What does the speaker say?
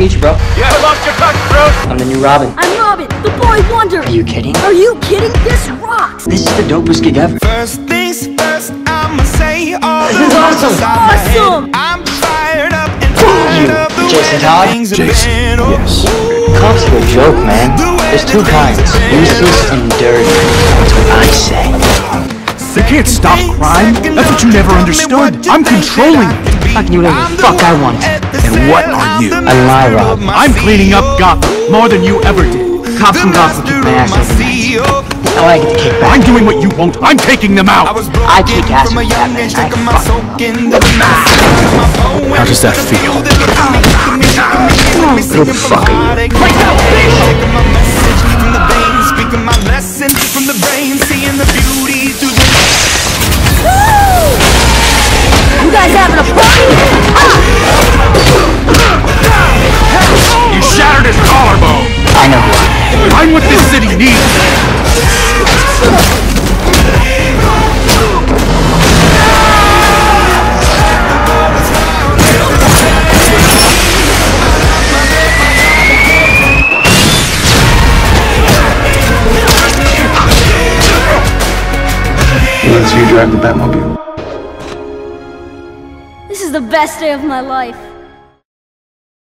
meet you, bro. You ever lost your touch, throat? I'm the new Robin. I'm Robin, the boy wonder. Are you kidding? Are you kidding? This rocks. This is the dopest gig ever. First things first, I'ma say all This is awesome. inside my head. Awesome. I'm fired up and tired You, of the Jason Todd? things Jason. Yes. Cops are a joke, man. There's two kinds. Useless and dirty. That's what I say. They can't stop crime. That's what you never understood. I'm controlling it. I can do whatever the fuck I want. And what are you? I lie, Rob. I'm cleaning up Gotham more than you ever did. Cops from Gotham kick my ass every night. Now I get to kick back. I'm doing what you won't. I'm taking them out. I kick ass with Batman. I fuck them up. How does that feel? Who the fuck are you? Speaking my lesson from the brain, seeing the beauty through the I'm what this city needs. Let's you drive the Batmobile. This is the best day of my life.